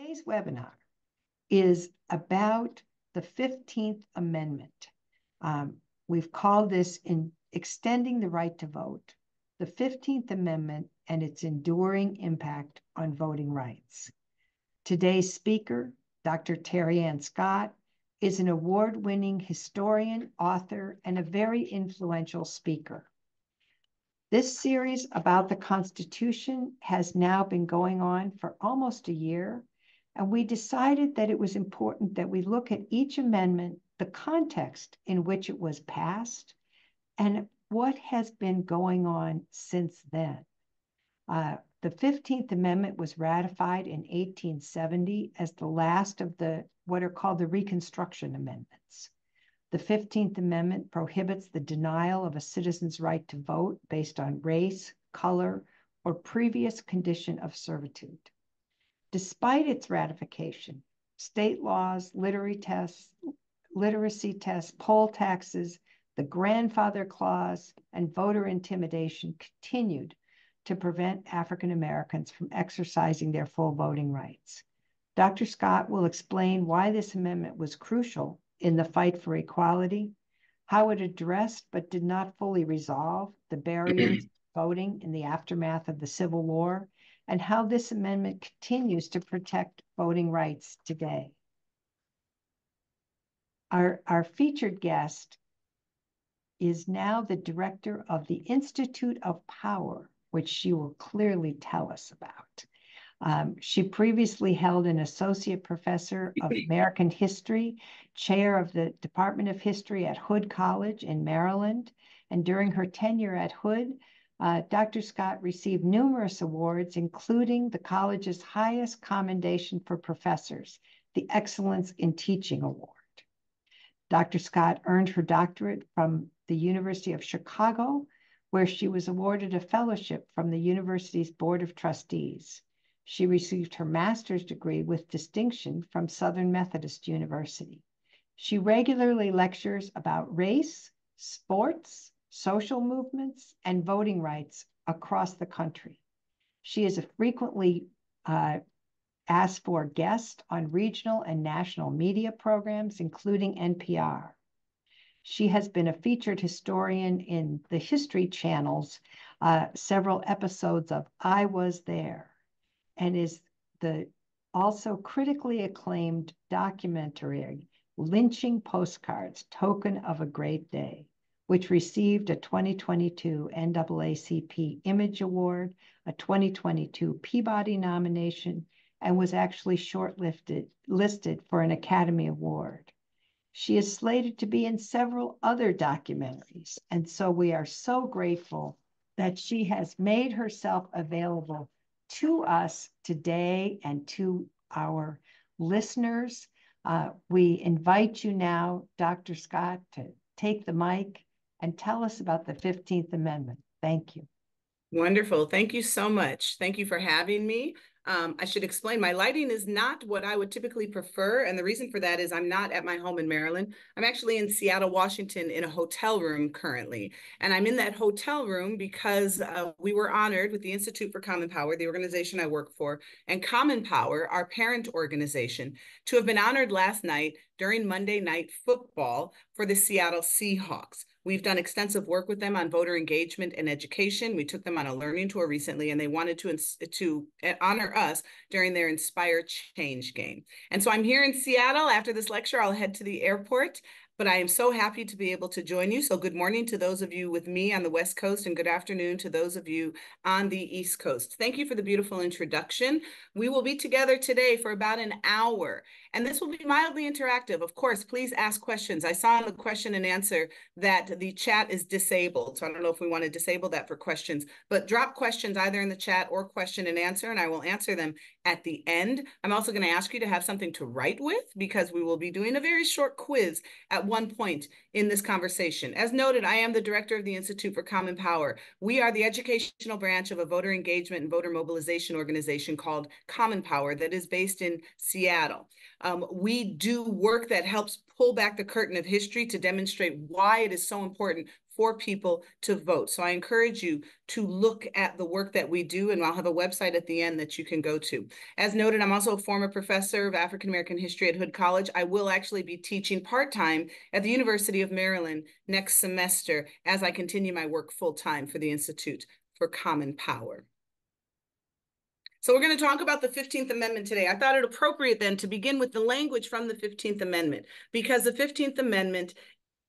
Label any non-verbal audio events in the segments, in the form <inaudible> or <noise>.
Today's webinar is about the 15th Amendment. Um, we've called this in extending the right to vote, the 15th Amendment and its enduring impact on voting rights. Today's speaker, Dr. Terry Anne Scott, is an award-winning historian, author, and a very influential speaker. This series about the Constitution has now been going on for almost a year, and we decided that it was important that we look at each amendment, the context in which it was passed, and what has been going on since then. Uh, the 15th Amendment was ratified in 1870 as the last of the what are called the Reconstruction Amendments. The 15th Amendment prohibits the denial of a citizen's right to vote based on race, color, or previous condition of servitude. Despite its ratification, state laws, literary tests, literacy tests, poll taxes, the grandfather clause, and voter intimidation continued to prevent African Americans from exercising their full voting rights. Dr. Scott will explain why this amendment was crucial in the fight for equality, how it addressed but did not fully resolve the barriers to voting in the aftermath of the Civil War, and how this amendment continues to protect voting rights today. Our, our featured guest is now the director of the Institute of Power, which she will clearly tell us about. Um, she previously held an associate professor of <clears throat> American history, chair of the Department of History at Hood College in Maryland. And during her tenure at Hood, uh, Dr. Scott received numerous awards, including the college's highest commendation for professors, the Excellence in Teaching Award. Dr. Scott earned her doctorate from the University of Chicago, where she was awarded a fellowship from the university's Board of Trustees. She received her master's degree with distinction from Southern Methodist University. She regularly lectures about race, sports, social movements, and voting rights across the country. She is a frequently uh, asked for guest on regional and national media programs, including NPR. She has been a featured historian in the History Channel's uh, several episodes of I Was There, and is the also critically acclaimed documentary Lynching Postcards Token of a Great Day which received a 2022 NAACP Image Award, a 2022 Peabody nomination, and was actually shortlisted listed for an Academy Award. She is slated to be in several other documentaries, and so we are so grateful that she has made herself available to us today and to our listeners. Uh, we invite you now, Dr. Scott, to take the mic and tell us about the 15th Amendment. Thank you. Wonderful. Thank you so much. Thank you for having me. Um, I should explain my lighting is not what I would typically prefer. And the reason for that is I'm not at my home in Maryland. I'm actually in Seattle, Washington in a hotel room currently. And I'm in that hotel room because uh, we were honored with the Institute for Common Power, the organization I work for, and Common Power, our parent organization, to have been honored last night during Monday Night Football for the Seattle Seahawks. We've done extensive work with them on voter engagement and education. We took them on a learning tour recently, and they wanted to, to eh, honor us during their Inspire Change game. And so I'm here in Seattle. After this lecture, I'll head to the airport but I am so happy to be able to join you. So good morning to those of you with me on the West Coast and good afternoon to those of you on the East Coast. Thank you for the beautiful introduction. We will be together today for about an hour and this will be mildly interactive. Of course, please ask questions. I saw in the question and answer that the chat is disabled. So I don't know if we want to disable that for questions, but drop questions either in the chat or question and answer, and I will answer them at the end. I'm also going to ask you to have something to write with because we will be doing a very short quiz at one point in this conversation. As noted, I am the director of the Institute for Common Power. We are the educational branch of a voter engagement and voter mobilization organization called Common Power that is based in Seattle. Um, we do work that helps pull back the curtain of history to demonstrate why it is so important for people to vote. So I encourage you to look at the work that we do, and I'll have a website at the end that you can go to. As noted, I'm also a former professor of African American history at Hood College. I will actually be teaching part time at the University of Maryland next semester as I continue my work full time for the Institute for Common Power. So we're going to talk about the 15th Amendment today. I thought it appropriate then to begin with the language from the 15th Amendment, because the 15th Amendment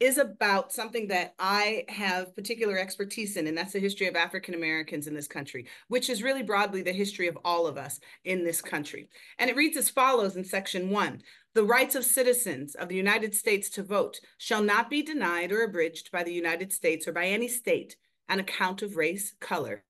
is about something that I have particular expertise in, and that's the history of African Americans in this country, which is really broadly the history of all of us in this country. And it reads as follows in section one The rights of citizens of the United States to vote shall not be denied or abridged by the United States or by any state on account of race, color,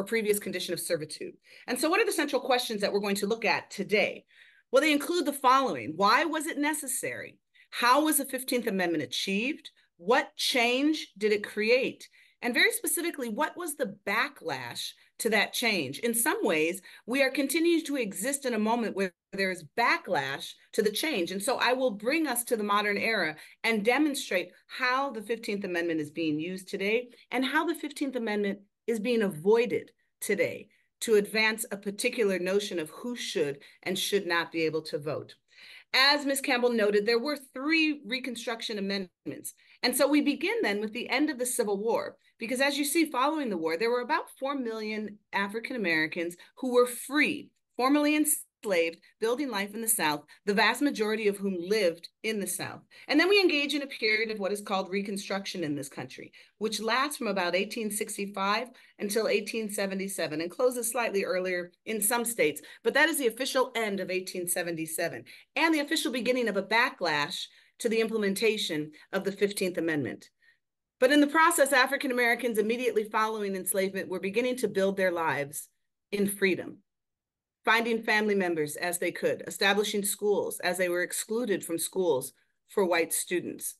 or previous condition of servitude. And so, what are the central questions that we're going to look at today? Well, they include the following Why was it necessary? How was the 15th Amendment achieved? What change did it create? And very specifically, what was the backlash to that change? In some ways, we are continuing to exist in a moment where there is backlash to the change. And so I will bring us to the modern era and demonstrate how the 15th Amendment is being used today and how the 15th Amendment is being avoided today to advance a particular notion of who should and should not be able to vote. As Ms. Campbell noted, there were three Reconstruction amendments. And so we begin then with the end of the Civil War, because as you see, following the war, there were about 4 million African Americans who were free, formerly enslaved enslaved, building life in the South, the vast majority of whom lived in the South. And then we engage in a period of what is called Reconstruction in this country, which lasts from about 1865 until 1877 and closes slightly earlier in some states. But that is the official end of 1877 and the official beginning of a backlash to the implementation of the 15th Amendment. But in the process, African Americans immediately following enslavement were beginning to build their lives in freedom finding family members as they could, establishing schools as they were excluded from schools for white students.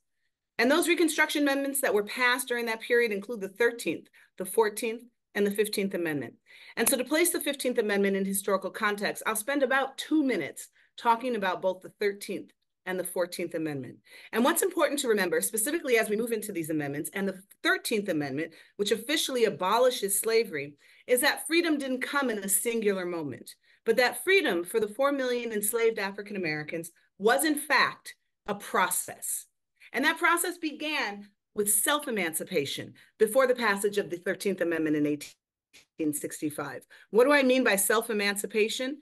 And those Reconstruction amendments that were passed during that period include the 13th, the 14th, and the 15th Amendment. And so to place the 15th Amendment in historical context, I'll spend about two minutes talking about both the 13th and the 14th Amendment. And what's important to remember, specifically as we move into these amendments, and the 13th Amendment, which officially abolishes slavery, is that freedom didn't come in a singular moment. But that freedom for the 4 million enslaved African Americans was, in fact, a process. And that process began with self emancipation before the passage of the 13th Amendment in 1865. What do I mean by self emancipation?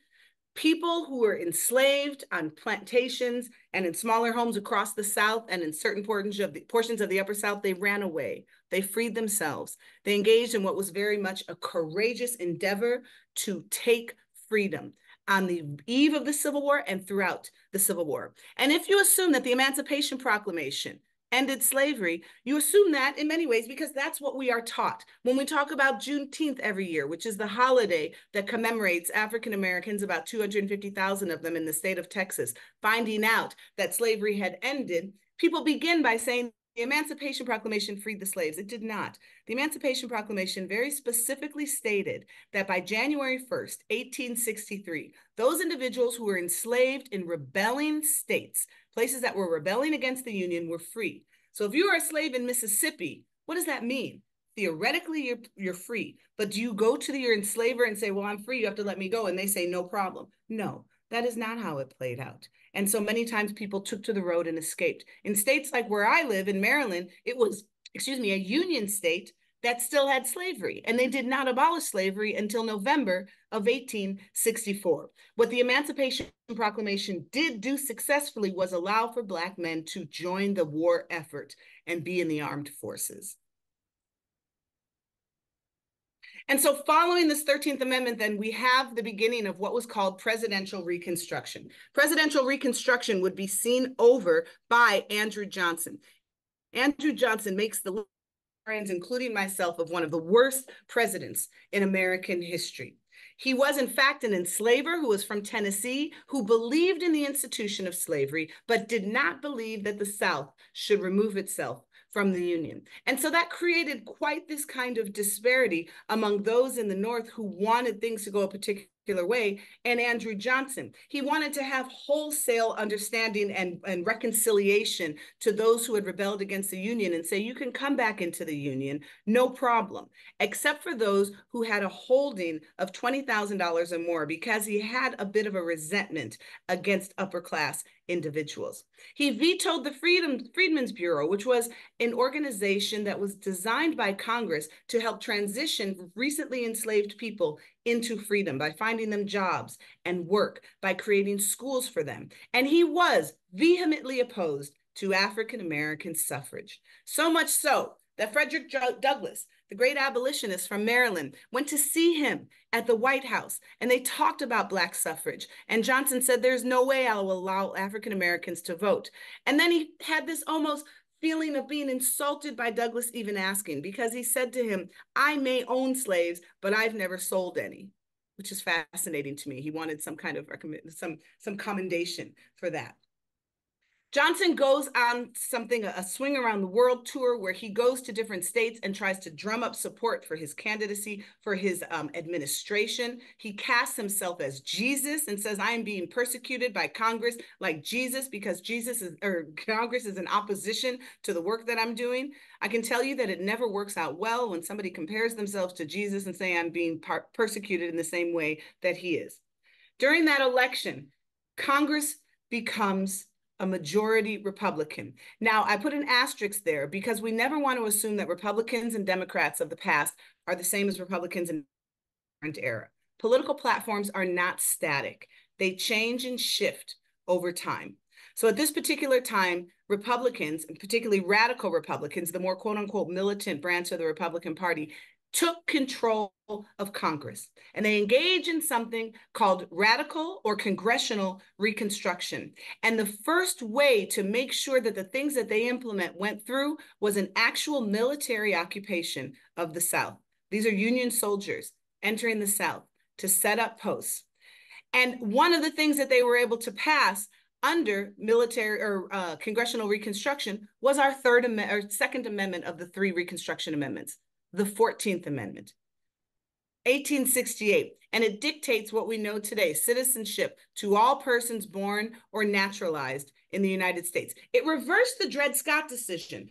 People who were enslaved on plantations and in smaller homes across the South and in certain portions of the portions of the Upper South, they ran away. They freed themselves. They engaged in what was very much a courageous endeavor to take freedom on the eve of the Civil War and throughout the Civil War. And if you assume that the Emancipation Proclamation ended slavery, you assume that in many ways because that's what we are taught. When we talk about Juneteenth every year, which is the holiday that commemorates African Americans, about 250,000 of them in the state of Texas, finding out that slavery had ended, people begin by saying the Emancipation Proclamation freed the slaves. It did not. The Emancipation Proclamation very specifically stated that by January 1st, 1863, those individuals who were enslaved in rebelling states, places that were rebelling against the Union, were free. So if you are a slave in Mississippi, what does that mean? Theoretically, you're, you're free. But do you go to the, your enslaver and say, Well, I'm free, you have to let me go? And they say, No problem. No, that is not how it played out. And so many times people took to the road and escaped. In states like where I live in Maryland, it was, excuse me, a union state that still had slavery. And they did not abolish slavery until November of 1864. What the Emancipation Proclamation did do successfully was allow for Black men to join the war effort and be in the armed forces. And so, following this 13th Amendment, then we have the beginning of what was called presidential reconstruction. Presidential reconstruction would be seen over by Andrew Johnson. Andrew Johnson makes the friends, including myself, of one of the worst presidents in American history. He was, in fact, an enslaver who was from Tennessee, who believed in the institution of slavery, but did not believe that the South should remove itself from the Union. And so that created quite this kind of disparity among those in the North who wanted things to go a particular way, and Andrew Johnson. He wanted to have wholesale understanding and, and reconciliation to those who had rebelled against the Union and say, you can come back into the Union, no problem, except for those who had a holding of $20,000 or more because he had a bit of a resentment against upper class individuals. He vetoed the Freedom, Freedmen's Bureau, which was an organization that was designed by Congress to help transition recently enslaved people into freedom by finding them jobs and work, by creating schools for them. And he was vehemently opposed to African American suffrage. So much so that Frederick Douglass, the great abolitionist from Maryland, went to see him at the White House and they talked about Black suffrage. And Johnson said, There's no way I will allow African Americans to vote. And then he had this almost feeling of being insulted by Douglass even asking because he said to him, I may own slaves, but I've never sold any, which is fascinating to me. He wanted some kind of some some commendation for that. Johnson goes on something, a swing around the world tour, where he goes to different states and tries to drum up support for his candidacy, for his um, administration. He casts himself as Jesus and says, I am being persecuted by Congress like Jesus because Jesus is, or Congress is in opposition to the work that I'm doing. I can tell you that it never works out well when somebody compares themselves to Jesus and say, I'm being persecuted in the same way that he is. During that election, Congress becomes a majority Republican. Now, I put an asterisk there because we never want to assume that Republicans and Democrats of the past are the same as Republicans in the current era. Political platforms are not static. They change and shift over time. So at this particular time, Republicans, and particularly radical Republicans, the more quote unquote militant branch of the Republican Party, took control of Congress and they engage in something called radical or congressional reconstruction. And the first way to make sure that the things that they implement went through was an actual military occupation of the South. These are Union soldiers entering the South to set up posts. And one of the things that they were able to pass under military or uh, congressional reconstruction was our third am- or second amendment of the three reconstruction amendments the 14th Amendment. 1868, and it dictates what we know today citizenship to all persons born or naturalized in the United States. It reversed the Dred Scott decision.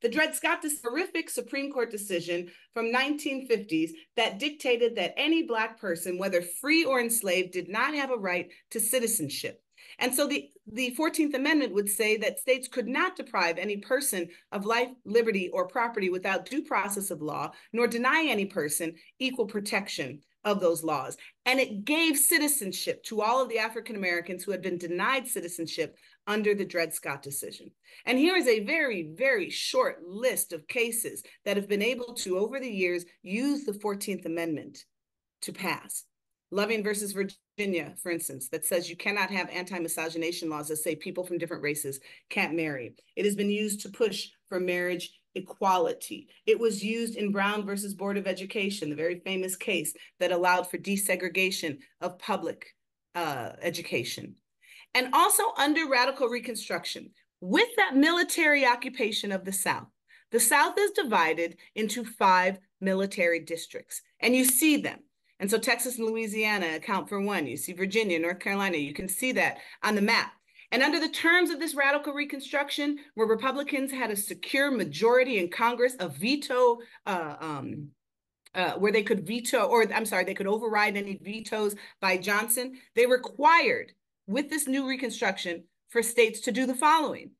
The Dred Scott, horrific Supreme Court decision from 1950s that dictated that any Black person, whether free or enslaved, did not have a right to citizenship. And so the, the 14th Amendment would say that states could not deprive any person of life, liberty, or property without due process of law, nor deny any person equal protection of those laws. And it gave citizenship to all of the African Americans who had been denied citizenship under the Dred Scott decision. And here is a very, very short list of cases that have been able to, over the years, use the 14th Amendment to pass. Loving versus Virginia, for instance, that says you cannot have anti miscegenation laws that say people from different races can't marry. It has been used to push for marriage equality. It was used in Brown versus Board of Education, the very famous case that allowed for desegregation of public uh, education. And also under radical Reconstruction, with that military occupation of the South, the South is divided into five military districts, and you see them. And so Texas and Louisiana account for one. You see Virginia, North Carolina, you can see that on the map. And under the terms of this radical reconstruction, where Republicans had a secure majority in Congress, a veto, uh, um, uh, where they could veto, or I'm sorry, they could override any vetoes by Johnson, they required with this new reconstruction for states to do the following.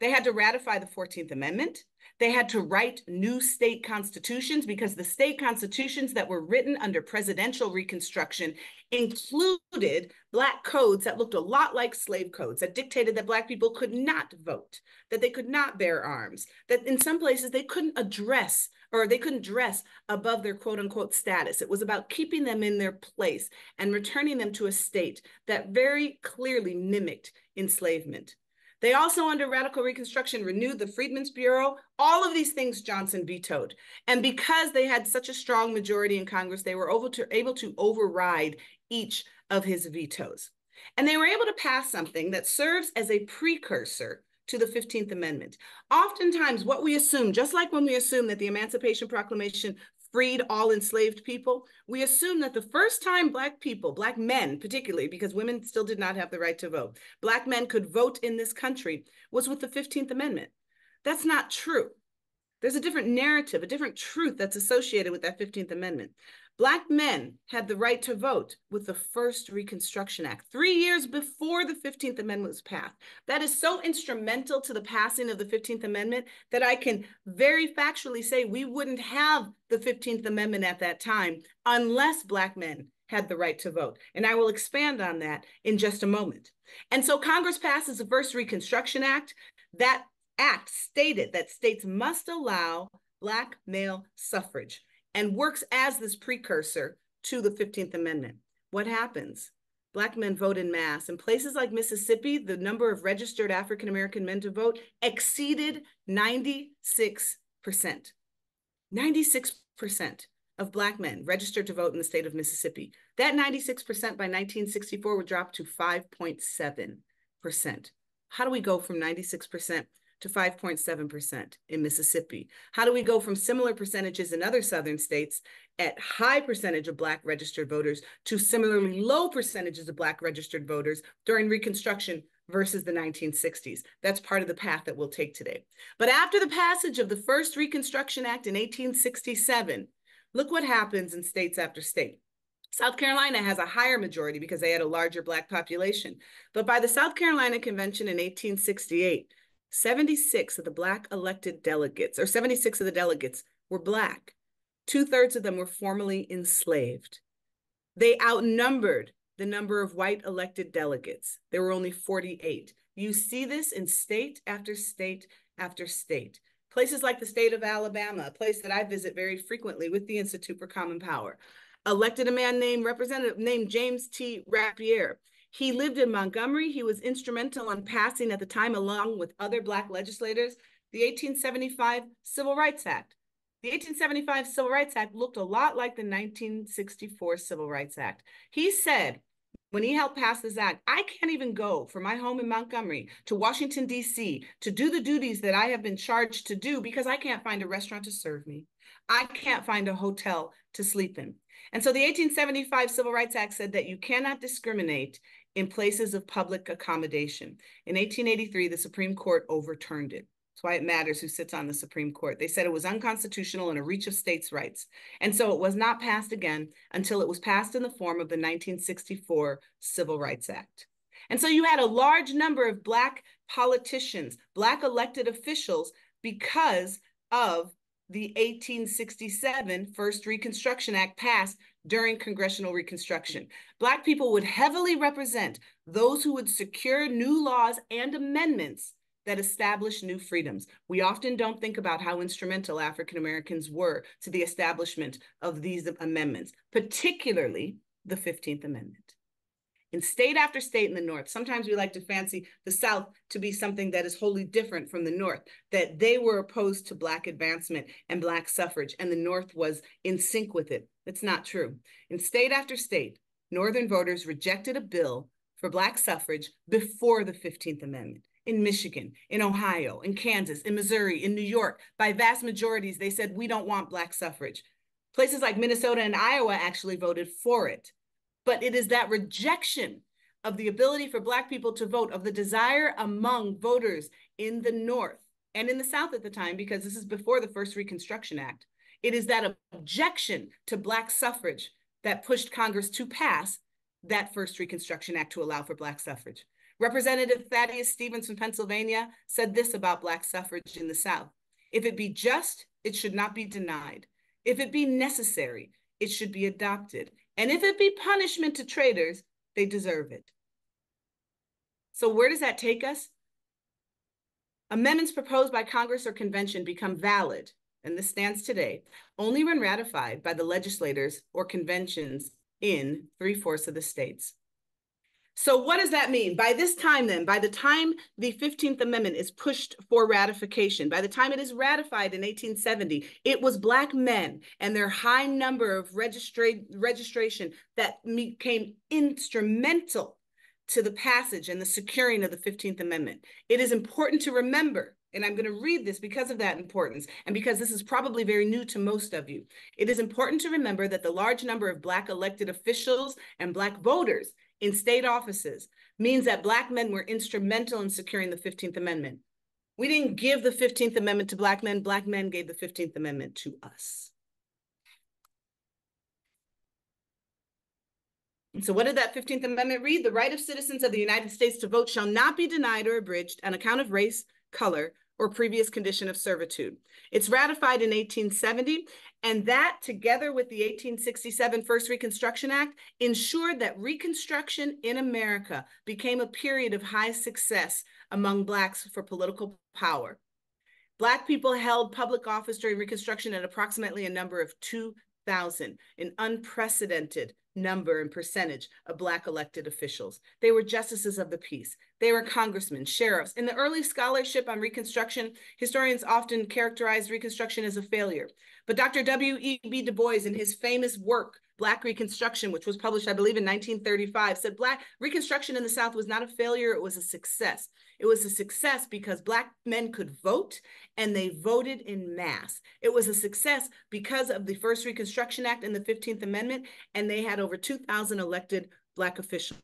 They had to ratify the 14th Amendment. They had to write new state constitutions because the state constitutions that were written under presidential reconstruction included Black codes that looked a lot like slave codes that dictated that Black people could not vote, that they could not bear arms, that in some places they couldn't address or they couldn't dress above their quote unquote status. It was about keeping them in their place and returning them to a state that very clearly mimicked enslavement. They also, under radical reconstruction, renewed the Freedmen's Bureau. All of these things Johnson vetoed. And because they had such a strong majority in Congress, they were able to, able to override each of his vetoes. And they were able to pass something that serves as a precursor to the 15th Amendment. Oftentimes, what we assume, just like when we assume that the Emancipation Proclamation freed all enslaved people, we assume that the first time Black people, Black men particularly, because women still did not have the right to vote, Black men could vote in this country was with the 15th Amendment. That's not true. There's a different narrative, a different truth that's associated with that 15th Amendment. Black men had the right to vote with the first Reconstruction Act, three years before the 15th Amendment was passed. That is so instrumental to the passing of the 15th Amendment that I can very factually say we wouldn't have the 15th Amendment at that time unless Black men had the right to vote. And I will expand on that in just a moment. And so Congress passes the first Reconstruction Act. That act stated that states must allow Black male suffrage and works as this precursor to the 15th Amendment. What happens? Black men vote in mass. In places like Mississippi, the number of registered African American men to vote exceeded 96%. 96% of Black men registered to vote in the state of Mississippi. That 96% by 1964 would drop to 5.7%. How do we go from 96% to 5.7% in Mississippi? How do we go from similar percentages in other Southern states at high percentage of Black registered voters to similarly low percentages of Black registered voters during Reconstruction versus the 1960s? That's part of the path that we'll take today. But after the passage of the first Reconstruction Act in 1867, look what happens in states after state. South Carolina has a higher majority because they had a larger Black population. But by the South Carolina Convention in 1868, 76 of the Black elected delegates, or 76 of the delegates, were Black. Two thirds of them were formerly enslaved. They outnumbered the number of white elected delegates. There were only 48. You see this in state after state after state. Places like the state of Alabama, a place that I visit very frequently with the Institute for Common Power, elected a man named Representative named James T. Rapier. He lived in Montgomery. He was instrumental in passing at the time, along with other Black legislators, the 1875 Civil Rights Act. The 1875 Civil Rights Act looked a lot like the 1964 Civil Rights Act. He said, when he helped pass this act, I can't even go from my home in Montgomery to Washington, D.C. to do the duties that I have been charged to do because I can't find a restaurant to serve me. I can't find a hotel to sleep in. And so the 1875 Civil Rights Act said that you cannot discriminate in places of public accommodation. In 1883, the Supreme Court overturned it. That's why it matters who sits on the Supreme Court. They said it was unconstitutional and a reach of states' rights. And so it was not passed again until it was passed in the form of the 1964 Civil Rights Act. And so you had a large number of Black politicians, Black elected officials, because of the 1867 First Reconstruction Act passed during congressional reconstruction. Black people would heavily represent those who would secure new laws and amendments that establish new freedoms. We often don't think about how instrumental African Americans were to the establishment of these amendments, particularly the 15th Amendment in state after state in the North. Sometimes we like to fancy the South to be something that is wholly different from the North, that they were opposed to Black advancement and Black suffrage, and the North was in sync with it. That's not true. In state after state, Northern voters rejected a bill for Black suffrage before the 15th Amendment. In Michigan, in Ohio, in Kansas, in Missouri, in New York, by vast majorities, they said, we don't want Black suffrage. Places like Minnesota and Iowa actually voted for it but it is that rejection of the ability for Black people to vote, of the desire among voters in the North and in the South at the time, because this is before the first Reconstruction Act. It is that objection to Black suffrage that pushed Congress to pass that first Reconstruction Act to allow for Black suffrage. Representative Thaddeus Stevens from Pennsylvania said this about Black suffrage in the South If it be just, it should not be denied. If it be necessary, it should be adopted. And if it be punishment to traitors, they deserve it. So, where does that take us? Amendments proposed by Congress or convention become valid, and this stands today, only when ratified by the legislators or conventions in three fourths of the states. So what does that mean? By this time then, by the time the 15th Amendment is pushed for ratification, by the time it is ratified in 1870, it was Black men and their high number of registra registration that became instrumental to the passage and the securing of the 15th Amendment. It is important to remember and I'm going to read this because of that importance and because this is probably very new to most of you. It is important to remember that the large number of Black elected officials and Black voters in state offices means that Black men were instrumental in securing the 15th Amendment. We didn't give the 15th Amendment to Black men, Black men gave the 15th Amendment to us. So, what did that 15th Amendment read? The right of citizens of the United States to vote shall not be denied or abridged on account of race, color, or previous condition of servitude. It's ratified in 1870, and that, together with the 1867 First Reconstruction Act, ensured that Reconstruction in America became a period of high success among Blacks for political power. Black people held public office during Reconstruction at approximately a number of 2,000, an unprecedented number and percentage of Black elected officials. They were justices of the peace. They were congressmen, sheriffs. In the early scholarship on Reconstruction, historians often characterized Reconstruction as a failure. But Dr. W.E.B. Du Bois, in his famous work, Black Reconstruction, which was published, I believe, in 1935, said Black Reconstruction in the South was not a failure, it was a success. It was a success because Black men could vote and they voted in mass. It was a success because of the First Reconstruction Act and the 15th Amendment, and they had over 2,000 elected Black officials.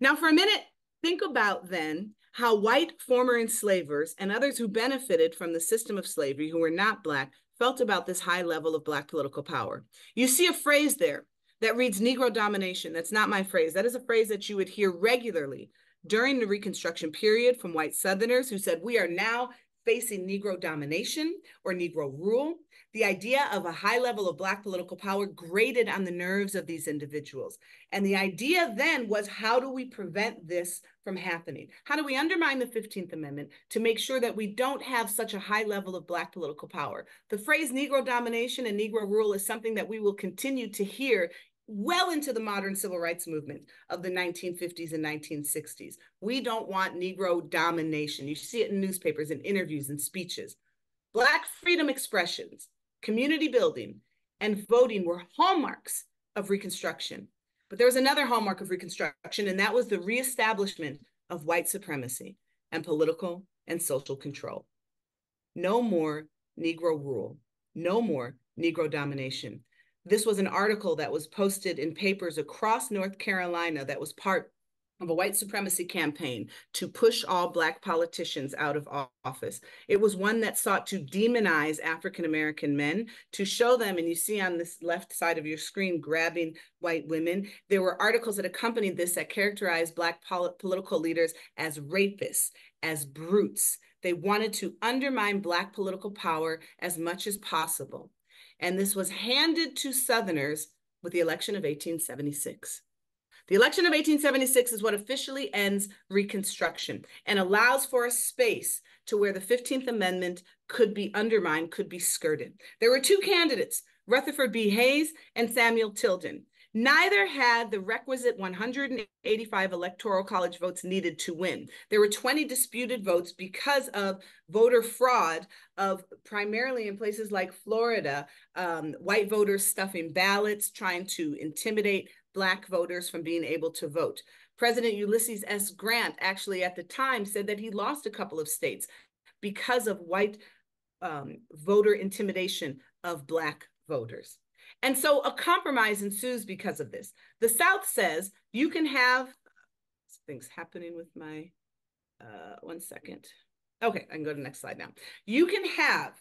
Now, for a minute, think about then how white former enslavers and others who benefited from the system of slavery who were not Black felt about this high level of Black political power. You see a phrase there that reads Negro domination. That's not my phrase. That is a phrase that you would hear regularly during the Reconstruction period from white Southerners who said, We are now facing Negro domination or Negro rule. The idea of a high level of Black political power grated on the nerves of these individuals. And the idea then was how do we prevent this from happening? How do we undermine the 15th Amendment to make sure that we don't have such a high level of Black political power? The phrase Negro domination and Negro rule is something that we will continue to hear well into the modern civil rights movement of the 1950s and 1960s. We don't want Negro domination. You see it in newspapers and interviews and speeches. Black freedom expressions, community building, and voting were hallmarks of Reconstruction. But there was another hallmark of Reconstruction, and that was the reestablishment of white supremacy and political and social control. No more Negro rule, no more Negro domination. This was an article that was posted in papers across North Carolina that was part of a white supremacy campaign to push all Black politicians out of office. It was one that sought to demonize African American men, to show them, and you see on this left side of your screen, grabbing white women. There were articles that accompanied this that characterized Black pol political leaders as rapists, as brutes. They wanted to undermine Black political power as much as possible and this was handed to Southerners with the election of 1876. The election of 1876 is what officially ends Reconstruction and allows for a space to where the 15th Amendment could be undermined, could be skirted. There were two candidates, Rutherford B. Hayes and Samuel Tilden. Neither had the requisite 185 electoral college votes needed to win. There were 20 disputed votes because of voter fraud of primarily in places like Florida, um, white voters stuffing ballots, trying to intimidate Black voters from being able to vote. President Ulysses S. Grant actually at the time said that he lost a couple of states because of white um, voter intimidation of Black voters. And so a compromise ensues because of this. The South says you can have things happening with my, uh, one second. Okay, I can go to the next slide now. You can have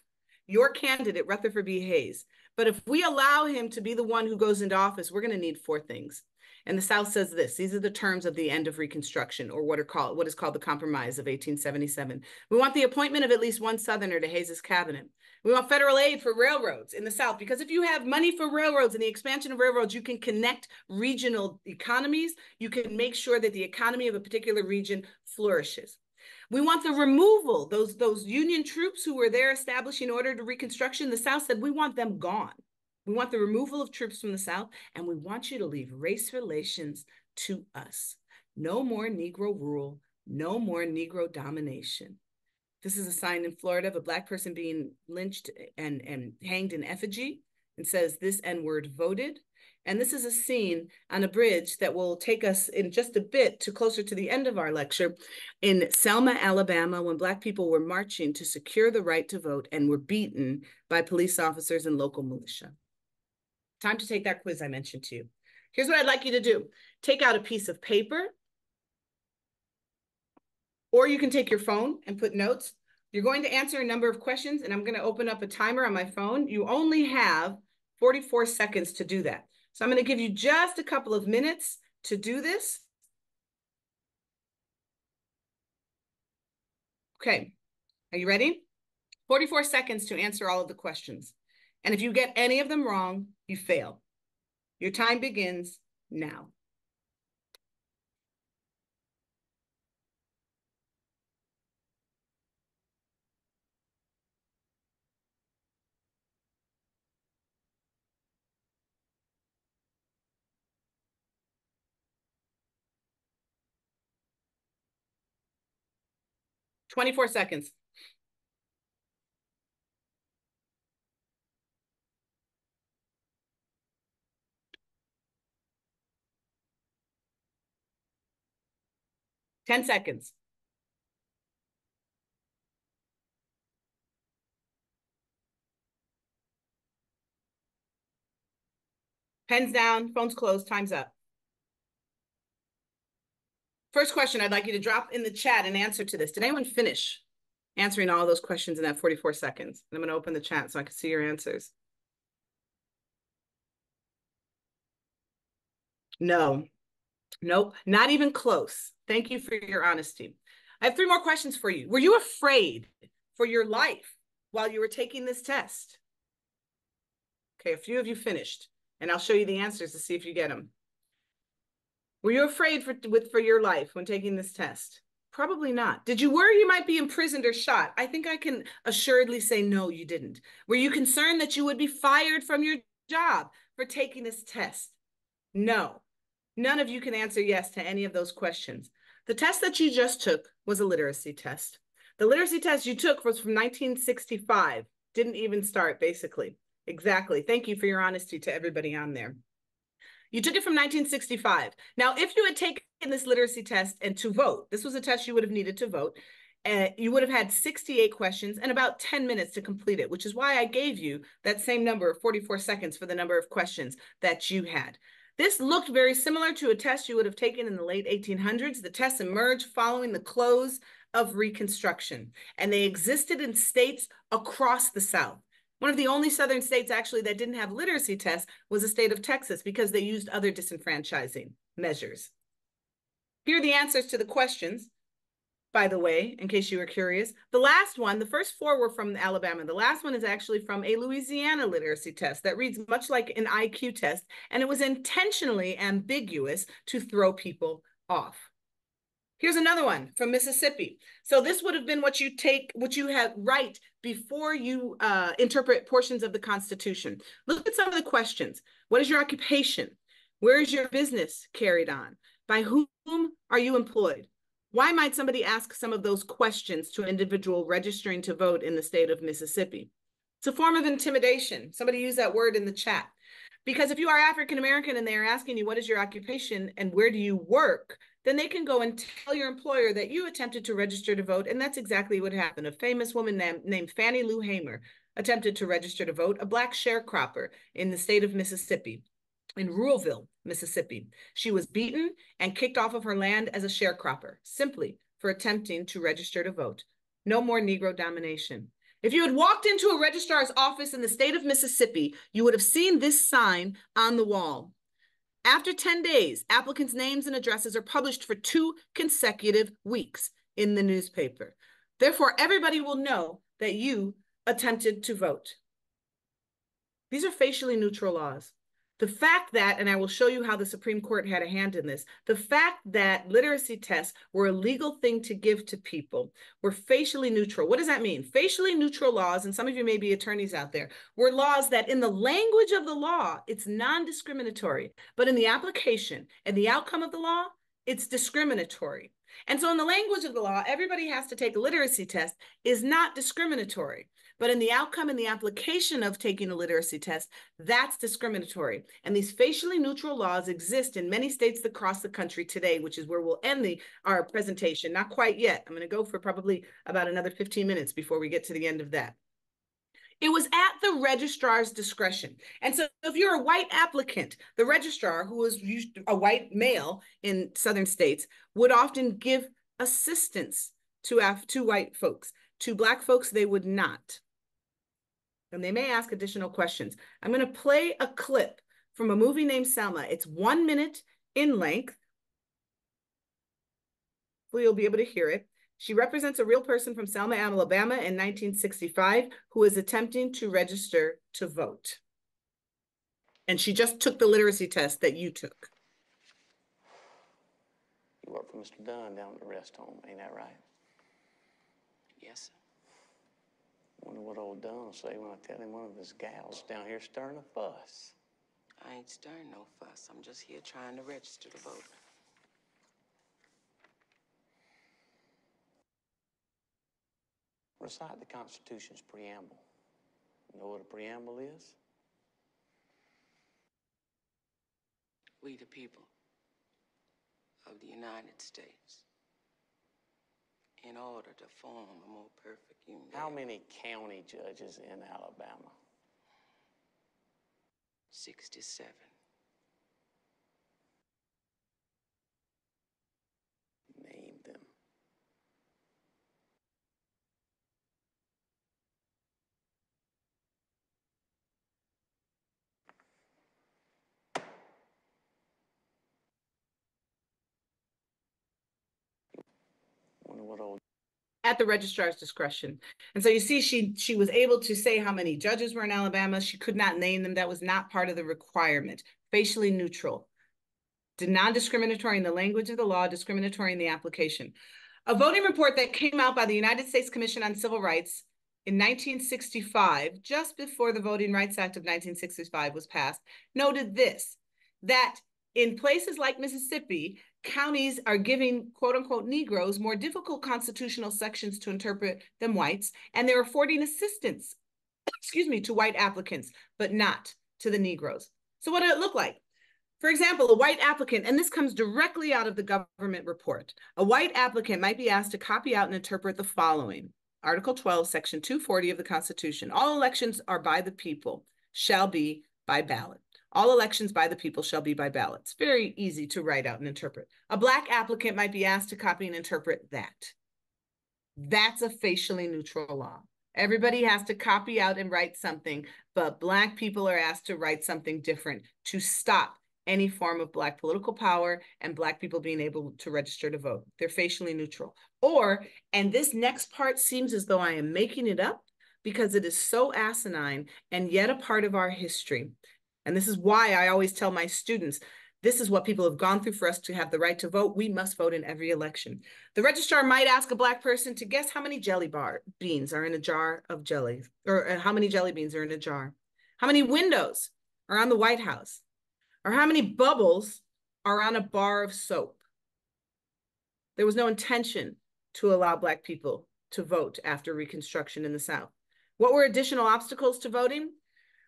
your candidate, Rutherford B. Hayes, but if we allow him to be the one who goes into office, we're going to need four things. And the South says this, these are the terms of the end of Reconstruction or what are called what is called the Compromise of 1877. We want the appointment of at least one Southerner to Hayes's cabinet. We want federal aid for railroads in the South because if you have money for railroads and the expansion of railroads, you can connect regional economies. You can make sure that the economy of a particular region flourishes. We want the removal, those, those Union troops who were there establishing order to Reconstruction. The South said, we want them gone. We want the removal of troops from the South, and we want you to leave race relations to us. No more Negro rule, no more Negro domination. This is a sign in Florida of a Black person being lynched and, and hanged in effigy. It says this N word voted. And this is a scene on a bridge that will take us in just a bit to closer to the end of our lecture in Selma, Alabama, when Black people were marching to secure the right to vote and were beaten by police officers and local militia. Time to take that quiz I mentioned to you. Here's what I'd like you to do. Take out a piece of paper, or you can take your phone and put notes. You're going to answer a number of questions, and I'm going to open up a timer on my phone. You only have 44 seconds to do that. So I'm going to give you just a couple of minutes to do this. Okay, are you ready? 44 seconds to answer all of the questions. And if you get any of them wrong, you fail. Your time begins now. Twenty-four seconds. Ten seconds. Pens down, phones closed, time's up. First question, I'd like you to drop in the chat an answer to this. Did anyone finish answering all those questions in that 44 seconds? And I'm going to open the chat so I can see your answers. No, nope, not even close. Thank you for your honesty. I have three more questions for you. Were you afraid for your life while you were taking this test? Okay, a few of you finished, and I'll show you the answers to see if you get them. Were you afraid for, with, for your life when taking this test? Probably not. Did you worry you might be imprisoned or shot? I think I can assuredly say no, you didn't. Were you concerned that you would be fired from your job for taking this test? No. None of you can answer yes to any of those questions. The test that you just took was a literacy test. The literacy test you took was from 1965. Didn't even start, basically. Exactly. Thank you for your honesty to everybody on there. You took it from 1965. Now, if you had taken this literacy test and to vote, this was a test you would have needed to vote, uh, you would have had 68 questions and about 10 minutes to complete it, which is why I gave you that same number, of 44 seconds for the number of questions that you had. This looked very similar to a test you would have taken in the late 1800s. The tests emerged following the close of Reconstruction, and they existed in states across the South. One of the only Southern states actually that didn't have literacy tests was the state of Texas because they used other disenfranchising measures. Here are the answers to the questions by the way, in case you were curious. The last one, the first four were from Alabama. The last one is actually from a Louisiana literacy test that reads much like an IQ test, and it was intentionally ambiguous to throw people off. Here's another one from Mississippi. So this would have been what you take, what you have write before you uh, interpret portions of the Constitution. Look at some of the questions. What is your occupation? Where is your business carried on? By whom are you employed? Why might somebody ask some of those questions to an individual registering to vote in the state of Mississippi? It's a form of intimidation. Somebody use that word in the chat. Because if you are African American and they're asking you, what is your occupation and where do you work? Then they can go and tell your employer that you attempted to register to vote. And that's exactly what happened. A famous woman named, named Fannie Lou Hamer attempted to register to vote, a black sharecropper in the state of Mississippi in Ruleville, Mississippi. She was beaten and kicked off of her land as a sharecropper, simply for attempting to register to vote. No more Negro domination. If you had walked into a registrar's office in the state of Mississippi, you would have seen this sign on the wall. After 10 days, applicants' names and addresses are published for two consecutive weeks in the newspaper. Therefore, everybody will know that you attempted to vote. These are facially neutral laws. The fact that, and I will show you how the Supreme Court had a hand in this, the fact that literacy tests were a legal thing to give to people were facially neutral. What does that mean? Facially neutral laws, and some of you may be attorneys out there, were laws that in the language of the law, it's non-discriminatory, but in the application and the outcome of the law, it's discriminatory. And so, in the language of the law, everybody has to take a literacy test is not discriminatory. But in the outcome and the application of taking a literacy test, that's discriminatory. And these facially neutral laws exist in many states across the country today, which is where we'll end the our presentation. Not quite yet. I'm going to go for probably about another 15 minutes before we get to the end of that. It was at the registrar's discretion. And so if you're a white applicant, the registrar, who was a white male in southern states, would often give assistance to, to white folks. To black folks, they would not. And they may ask additional questions. I'm going to play a clip from a movie named Selma. It's one minute in length. Hopefully you'll be able to hear it. She represents a real person from Selma, Alabama in 1965 who is attempting to register to vote. And she just took the literacy test that you took. You work for Mr. Dunn down at the rest home, ain't that right? Yes, sir. Wonder what old Dunn will say when I tell him one of his gals down here stirring a fuss. I ain't stirring no fuss. I'm just here trying to register to vote. Recite the Constitution's preamble. You know what a preamble is? We, the people of the United States, in order to form a more perfect union. How many county judges in Alabama? 67. Name them. Wonder what old at the registrar's discretion. And so you see, she she was able to say how many judges were in Alabama. She could not name them. That was not part of the requirement. Facially neutral, non-discriminatory in the language of the law, discriminatory in the application. A voting report that came out by the United States Commission on Civil Rights in 1965, just before the Voting Rights Act of 1965 was passed, noted this, that in places like Mississippi, counties are giving quote unquote Negroes more difficult constitutional sections to interpret than whites, and they're affording assistance, excuse me, to white applicants, but not to the Negroes. So what did it look like? For example, a white applicant, and this comes directly out of the government report, a white applicant might be asked to copy out and interpret the following. Article 12, Section 240 of the Constitution. All elections are by the people, shall be by ballot. All elections by the people shall be by ballots. Very easy to write out and interpret. A Black applicant might be asked to copy and interpret that. That's a facially neutral law. Everybody has to copy out and write something, but Black people are asked to write something different to stop any form of Black political power and Black people being able to register to vote. They're facially neutral. Or, and this next part seems as though I am making it up because it is so asinine and yet a part of our history. And this is why I always tell my students, this is what people have gone through for us to have the right to vote. We must vote in every election. The registrar might ask a black person to guess how many jelly bar beans are in a jar of jelly, or uh, how many jelly beans are in a jar, how many windows are on the White House, or how many bubbles are on a bar of soap. There was no intention to allow black people to vote after Reconstruction in the South. What were additional obstacles to voting?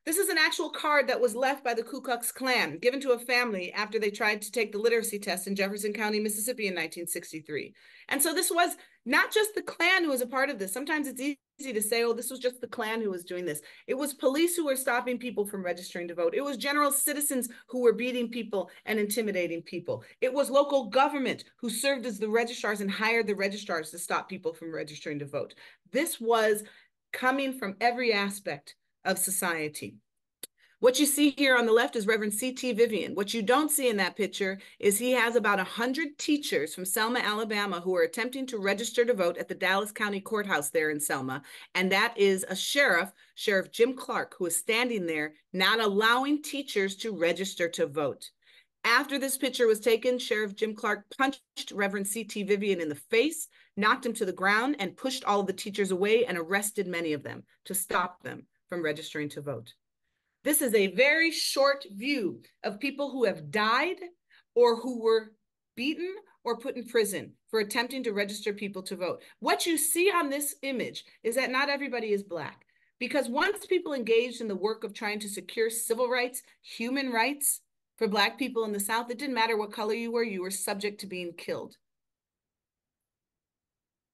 This is an actual card that was left by the Ku Klux Klan, given to a family after they tried to take the literacy test in Jefferson County, Mississippi in 1963. And so this was not just the Klan who was a part of this. Sometimes it's easy to say, oh, this was just the Klan who was doing this. It was police who were stopping people from registering to vote. It was general citizens who were beating people and intimidating people. It was local government who served as the registrars and hired the registrars to stop people from registering to vote. This was coming from every aspect of society. What you see here on the left is Reverend C.T. Vivian. What you don't see in that picture is he has about 100 teachers from Selma, Alabama, who are attempting to register to vote at the Dallas County Courthouse there in Selma. And that is a sheriff, Sheriff Jim Clark, who is standing there not allowing teachers to register to vote. After this picture was taken, Sheriff Jim Clark punched Reverend C.T. Vivian in the face, knocked him to the ground, and pushed all of the teachers away and arrested many of them to stop them from registering to vote. This is a very short view of people who have died or who were beaten or put in prison for attempting to register people to vote. What you see on this image is that not everybody is Black. Because once people engaged in the work of trying to secure civil rights, human rights for Black people in the South, it didn't matter what color you were, you were subject to being killed.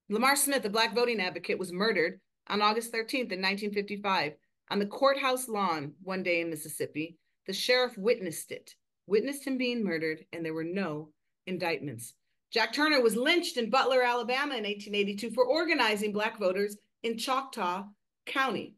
Lamar Smith, a Black voting advocate, was murdered on August 13th in 1955 on the courthouse lawn one day in Mississippi. The sheriff witnessed it, witnessed him being murdered, and there were no indictments. Jack Turner was lynched in Butler, Alabama in 1882 for organizing Black voters in Choctaw County.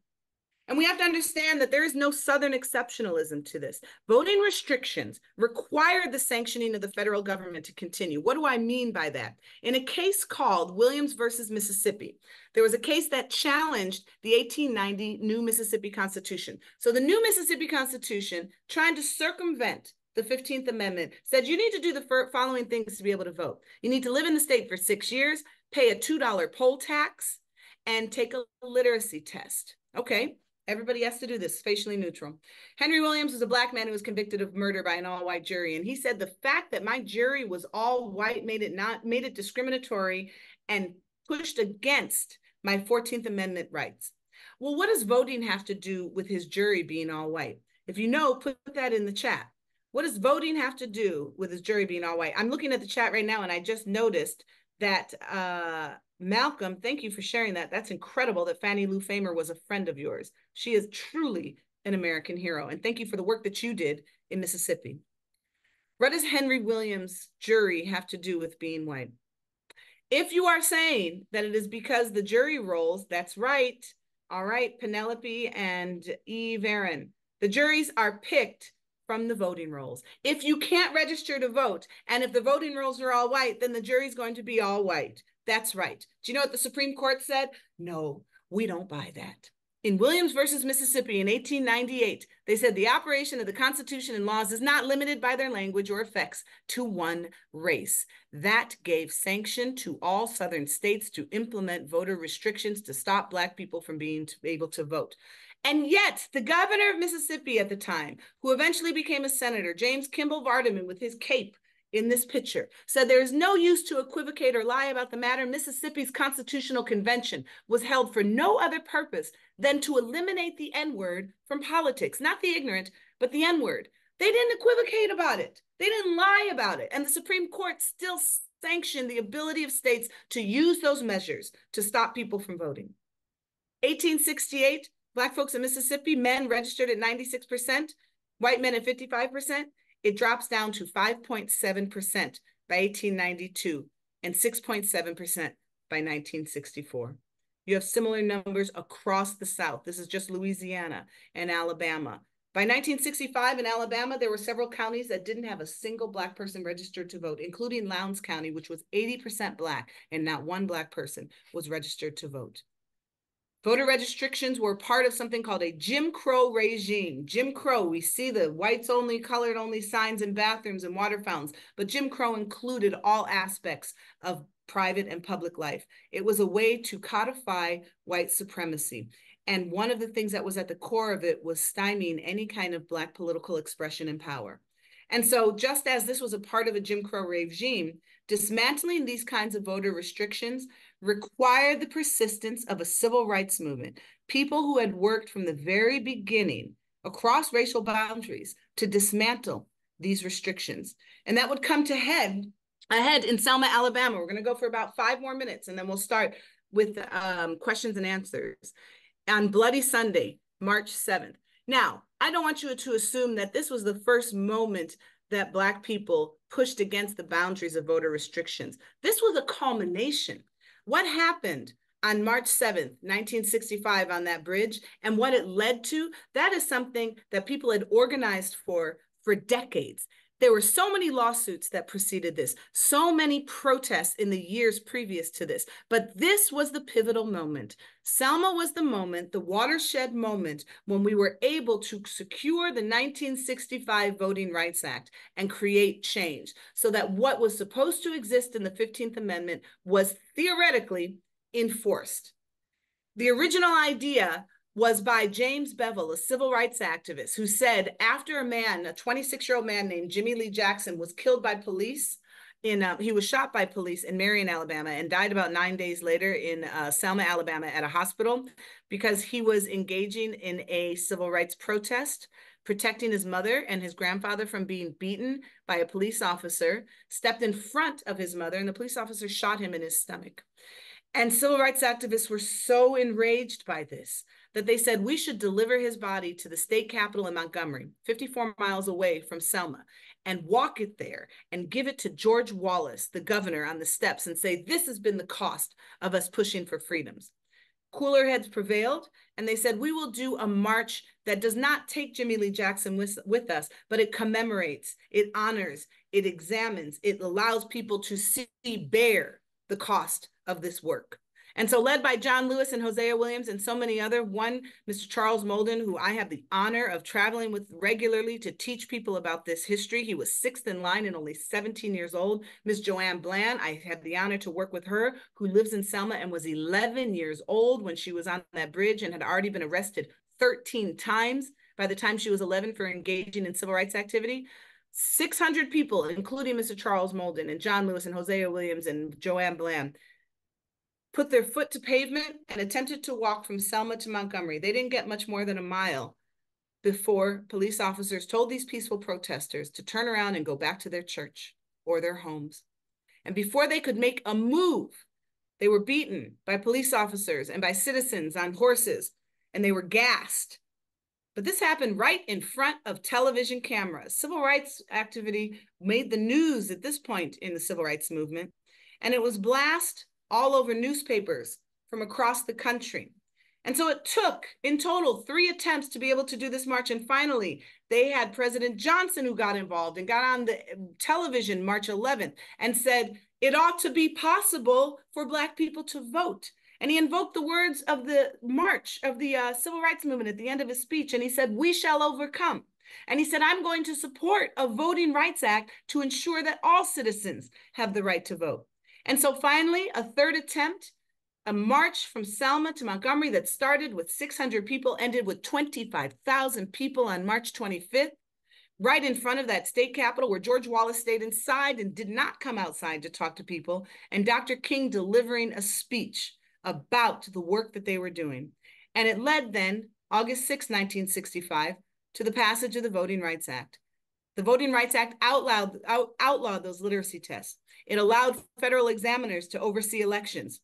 And we have to understand that there is no Southern exceptionalism to this. Voting restrictions required the sanctioning of the federal government to continue. What do I mean by that? In a case called Williams versus Mississippi, there was a case that challenged the 1890 new Mississippi Constitution. So the new Mississippi Constitution, trying to circumvent the 15th Amendment, said you need to do the following things to be able to vote. You need to live in the state for six years, pay a $2 poll tax, and take a literacy test. Okay, Everybody has to do this, facially neutral. Henry Williams was a black man who was convicted of murder by an all-white jury. And he said the fact that my jury was all white made it not made it discriminatory and pushed against my 14th Amendment rights. Well, what does voting have to do with his jury being all white? If you know, put that in the chat. What does voting have to do with his jury being all white? I'm looking at the chat right now and I just noticed that uh, Malcolm, thank you for sharing that. That's incredible that Fannie Lou Hamer was a friend of yours. She is truly an American hero. And thank you for the work that you did in Mississippi. What does Henry Williams' jury have to do with being white? If you are saying that it is because the jury rolls, that's right. All right, Penelope and Eve Aaron. The juries are picked from the voting rolls. If you can't register to vote, and if the voting rolls are all white, then the jury's going to be all white. That's right. Do you know what the Supreme Court said? No, we don't buy that. In Williams versus Mississippi in 1898, they said the operation of the Constitution and laws is not limited by their language or effects to one race. That gave sanction to all Southern states to implement voter restrictions to stop Black people from being able to vote. And yet, the governor of Mississippi at the time, who eventually became a senator, James Kimball Vardaman, with his cape, in this picture said there is no use to equivocate or lie about the matter. Mississippi's constitutional convention was held for no other purpose than to eliminate the N word from politics, not the ignorant, but the N word. They didn't equivocate about it, they didn't lie about it. And the Supreme Court still sanctioned the ability of states to use those measures to stop people from voting. 1868, Black folks in Mississippi, men registered at 96%, white men at 55% it drops down to 5.7% by 1892 and 6.7% by 1964. You have similar numbers across the South. This is just Louisiana and Alabama. By 1965 in Alabama, there were several counties that didn't have a single Black person registered to vote, including Lowndes County, which was 80% Black, and not one Black person was registered to vote. Voter restrictions were part of something called a Jim Crow regime. Jim Crow, we see the whites only, colored only signs in bathrooms and water fountains, but Jim Crow included all aspects of private and public life. It was a way to codify white supremacy. And one of the things that was at the core of it was stymieing any kind of Black political expression and power. And so, just as this was a part of a Jim Crow regime, dismantling these kinds of voter restrictions required the persistence of a civil rights movement, people who had worked from the very beginning across racial boundaries to dismantle these restrictions. And that would come to head ahead in Selma, Alabama. We're going to go for about five more minutes and then we'll start with um, questions and answers on Bloody Sunday, March 7th. Now, I don't want you to assume that this was the first moment that Black people pushed against the boundaries of voter restrictions. This was a culmination what happened on March 7th, 1965, on that bridge, and what it led to, that is something that people had organized for for decades. There were so many lawsuits that preceded this, so many protests in the years previous to this. But this was the pivotal moment. Selma was the moment, the watershed moment, when we were able to secure the 1965 Voting Rights Act and create change so that what was supposed to exist in the 15th Amendment was theoretically enforced. The original idea was by James Bevel, a civil rights activist, who said after a man, a 26 year old man named Jimmie Lee Jackson, was killed by police in uh, he was shot by police in Marion, Alabama, and died about nine days later in uh, Selma, Alabama, at a hospital because he was engaging in a civil rights protest, protecting his mother and his grandfather from being beaten by a police officer. Stepped in front of his mother, and the police officer shot him in his stomach. And civil rights activists were so enraged by this that they said we should deliver his body to the state capitol in Montgomery, 54 miles away from Selma, and walk it there and give it to George Wallace, the governor, on the steps and say, This has been the cost of us pushing for freedoms. Cooler heads prevailed, and they said, We will do a march that does not take Jimmie Lee Jackson with, with us, but it commemorates, it honors, it examines, it allows people to see bear the cost of this work. And so, led by John Lewis and Hosea Williams and so many other, one, Mr. Charles Mauldin, who I have the honor of traveling with regularly to teach people about this history. He was sixth in line and only 17 years old. Ms. Joanne Bland, I had the honor to work with her, who lives in Selma and was 11 years old when she was on that bridge and had already been arrested 13 times by the time she was 11 for engaging in civil rights activity. 600 people, including Mr. Charles Mauldin and John Lewis and Hosea Williams and Joanne Bland, put their foot to pavement and attempted to walk from Selma to Montgomery. They didn't get much more than a mile before police officers told these peaceful protesters to turn around and go back to their church or their homes. And before they could make a move, they were beaten by police officers and by citizens on horses, and they were gassed. But this happened right in front of television cameras. Civil rights activity made the news at this point in the civil rights movement, and it was blast all over newspapers from across the country. And so it took in total three attempts to be able to do this march. And finally, they had President Johnson who got involved and got on the television March 11th and said it ought to be possible for Black people to vote. And he invoked the words of the march of the uh, civil rights movement at the end of his speech. And he said, We shall overcome. And he said, I'm going to support a Voting Rights Act to ensure that all citizens have the right to vote. And so finally, a third attempt, a march from Selma to Montgomery that started with 600 people, ended with 25,000 people on March 25th, right in front of that state capitol where George Wallace stayed inside and did not come outside to talk to people, and Dr. King delivering a speech about the work that they were doing. And it led then, August 6, 1965, to the passage of the Voting Rights Act. The Voting Rights Act outlawed, out, outlawed those literacy tests. It allowed federal examiners to oversee elections.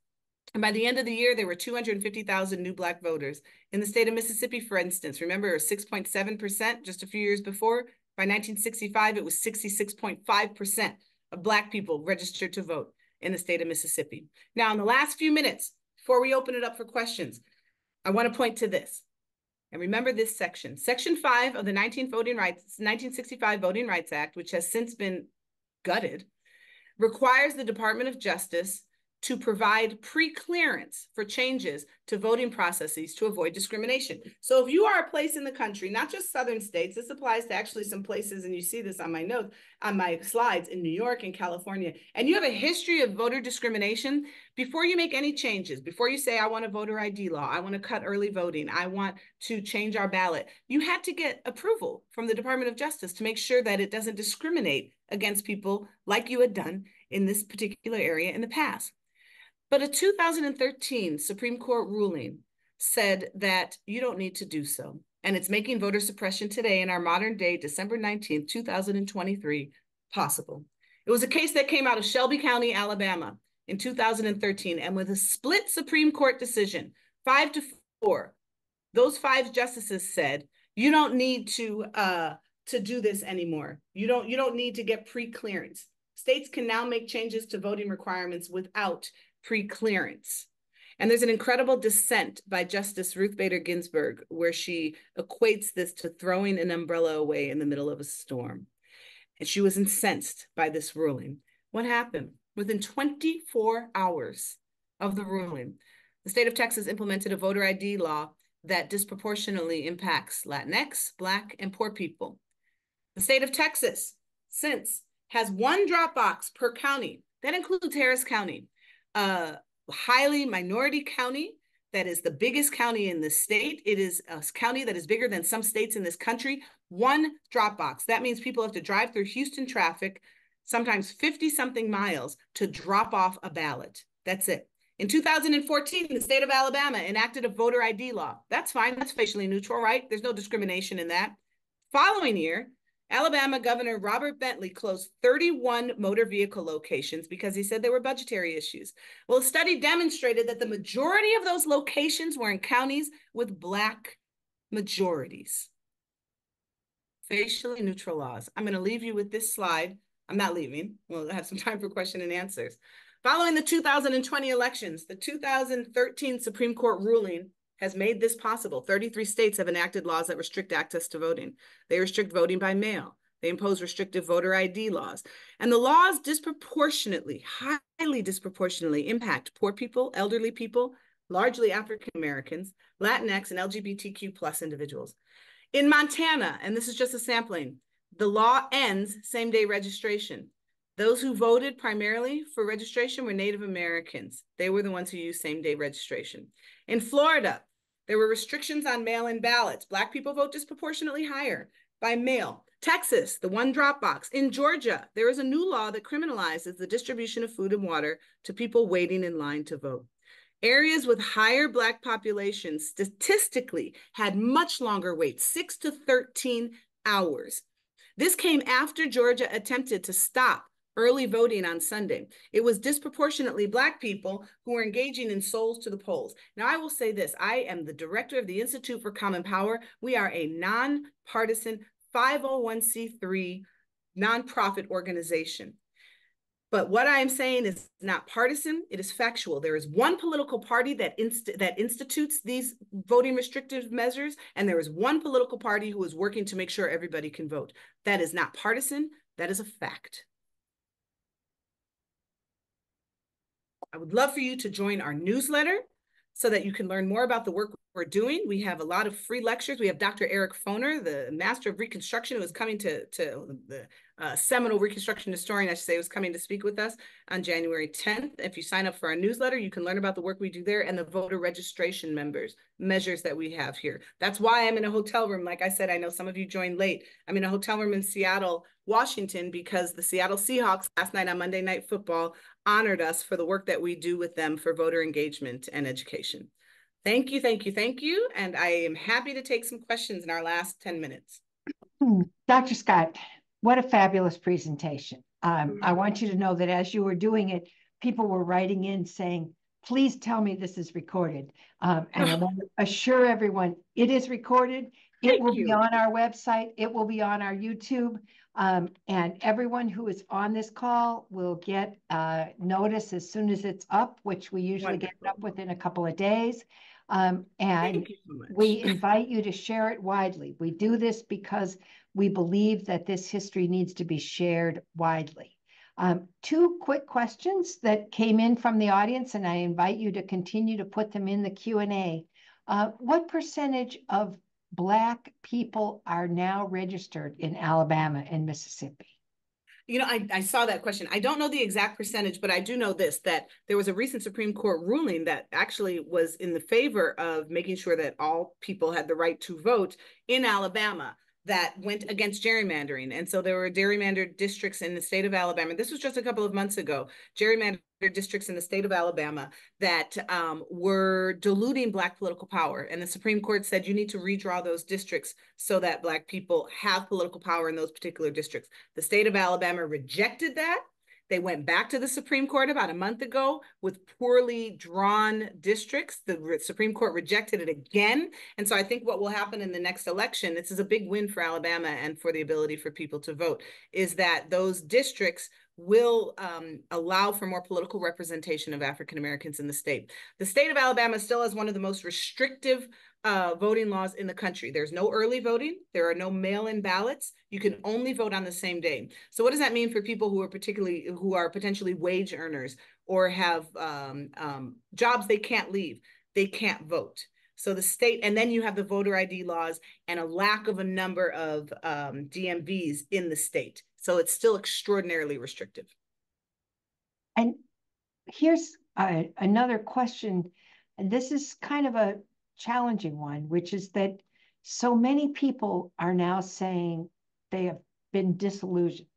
And by the end of the year, there were 250,000 new Black voters. In the state of Mississippi, for instance, remember it was 6.7% just a few years before? By 1965, it was 66.5% of Black people registered to vote in the state of Mississippi. Now, in the last few minutes, before we open it up for questions, I want to point to this. And remember this section. Section 5 of the 19 Voting Rights, 1965 Voting Rights Act, which has since been gutted, requires the Department of Justice to provide pre-clearance for changes to voting processes to avoid discrimination. So if you are a place in the country, not just southern states, this applies to actually some places, and you see this on my notes, on my slides in New York and California, and you have a history of voter discrimination, before you make any changes, before you say, I want a voter ID law, I want to cut early voting, I want to change our ballot, you had to get approval from the Department of Justice to make sure that it doesn't discriminate against people like you had done in this particular area in the past. But a 2013 Supreme Court ruling said that you don't need to do so. And it's making voter suppression today in our modern day, December 19th, 2023, possible. It was a case that came out of Shelby County, Alabama in 2013. And with a split Supreme Court decision, five to four, those five justices said, you don't need to uh, to do this anymore. You don't you don't need to get pre-clearance. States can now make changes to voting requirements without pre-clearance. And there's an incredible dissent by Justice Ruth Bader Ginsburg, where she equates this to throwing an umbrella away in the middle of a storm. And she was incensed by this ruling. What happened? Within 24 hours of the ruling, the state of Texas implemented a voter ID law that disproportionately impacts Latinx, Black, and poor people. The state of Texas, since, has one drop box per county. That includes Harris County a highly minority county that is the biggest county in the state. It is a county that is bigger than some states in this country. One drop box. That means people have to drive through Houston traffic, sometimes 50 something miles to drop off a ballot. That's it. In 2014, the state of Alabama enacted a voter ID law. That's fine. That's facially neutral, right? There's no discrimination in that. Following year, Alabama Governor Robert Bentley closed 31 motor vehicle locations because he said there were budgetary issues. Well, a study demonstrated that the majority of those locations were in counties with Black majorities. Facially neutral laws. I'm going to leave you with this slide. I'm not leaving. We'll have some <laughs> time for question and answers. Following the 2020 elections, the 2013 Supreme Court ruling has made this possible. 33 states have enacted laws that restrict access to voting. They restrict voting by mail. They impose restrictive voter ID laws. And the laws disproportionately, highly disproportionately impact poor people, elderly people, largely African Americans, Latinx, and LGBTQ plus individuals. In Montana, and this is just a sampling, the law ends same day registration. Those who voted primarily for registration were Native Americans. They were the ones who used same day registration. In Florida, there were restrictions on mail in ballots. Black people vote disproportionately higher by mail. Texas, the one drop box. In Georgia, there is a new law that criminalizes the distribution of food and water to people waiting in line to vote. Areas with higher Black populations statistically had much longer waits, six to 13 hours. This came after Georgia attempted to stop early voting on Sunday. It was disproportionately Black people who were engaging in souls to the polls. Now, I will say this I am the director of the Institute for Common Power. We are a nonpartisan 501c3 nonprofit organization. But what I am saying is not partisan, it is factual. There is one political party that, inst that institutes these voting restrictive measures, and there is one political party who is working to make sure everybody can vote. That is not partisan, that is a fact. I would love for you to join our newsletter so that you can learn more about the work we're doing. We have a lot of free lectures. We have Dr. Eric Foner, the Master of Reconstruction, who is coming to, to the uh, seminal Reconstruction historian, I should say, was coming to speak with us on January 10th. If you sign up for our newsletter, you can learn about the work we do there and the voter registration members measures that we have here. That's why I'm in a hotel room. Like I said, I know some of you joined late. I'm in a hotel room in Seattle, Washington, because the Seattle Seahawks last night on Monday Night Football honored us for the work that we do with them for voter engagement and education. Thank you, thank you, thank you. And I am happy to take some questions in our last 10 minutes. Hmm. Dr. Scott, what a fabulous presentation. Um, I want you to know that as you were doing it, people were writing in saying, please tell me this is recorded. Um, and I want to assure everyone it is recorded. It will you. be on our website. It will be on our YouTube. Um, and everyone who is on this call will get uh, notice as soon as it's up, which we usually Wonderful. get up within a couple of days. Um, and so we invite you to share it widely. We do this because we believe that this history needs to be shared widely. Um, two quick questions that came in from the audience, and I invite you to continue to put them in the Q&A. Uh, what percentage of Black people are now registered in Alabama and Mississippi? You know, I, I saw that question. I don't know the exact percentage, but I do know this that there was a recent Supreme Court ruling that actually was in the favor of making sure that all people had the right to vote in Alabama that went against gerrymandering. And so there were gerrymandered districts in the state of Alabama. This was just a couple of months ago, gerrymandered districts in the state of Alabama that um, were diluting Black political power. And the Supreme Court said you need to redraw those districts so that Black people have political power in those particular districts. The state of Alabama rejected that they went back to the Supreme Court about a month ago with poorly drawn districts. The Supreme Court rejected it again. And so I think what will happen in the next election, this is a big win for Alabama and for the ability for people to vote, is that those districts will um, allow for more political representation of African Americans in the state. The state of Alabama still has one of the most restrictive uh, voting laws in the country. There's no early voting. There are no mail-in ballots. You can only vote on the same day. So what does that mean for people who are particularly who are potentially wage earners or have um, um, jobs they can't leave? They can't vote. So the state, and then you have the voter ID laws and a lack of a number of um, DMVs in the state. So it's still extraordinarily restrictive. And here's uh, another question, and this is kind of a challenging one, which is that so many people are now saying they have been disillusioned,